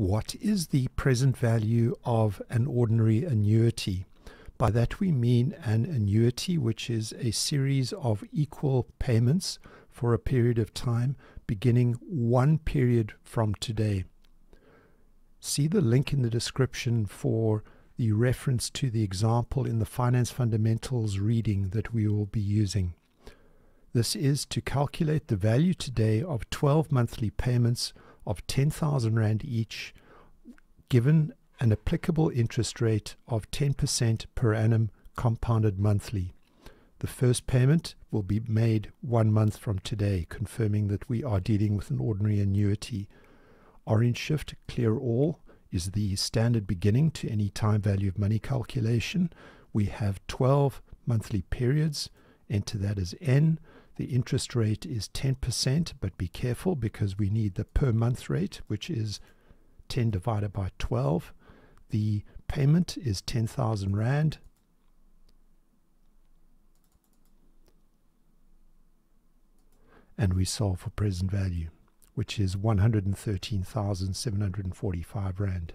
What is the present value of an ordinary annuity? By that we mean an annuity which is a series of equal payments for a period of time beginning one period from today. See the link in the description for the reference to the example in the Finance Fundamentals reading that we will be using. This is to calculate the value today of 12 monthly payments of 10,000 Rand each, given an applicable interest rate of 10% per annum compounded monthly. The first payment will be made one month from today, confirming that we are dealing with an ordinary annuity. Orange shift clear all is the standard beginning to any time value of money calculation. We have 12 monthly periods. Enter that as N. The interest rate is 10%, but be careful because we need the per month rate, which is 10 divided by 12. The payment is 10,000 Rand. And we solve for present value which is 113,745 Rand.